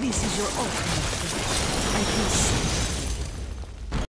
This is your ultimate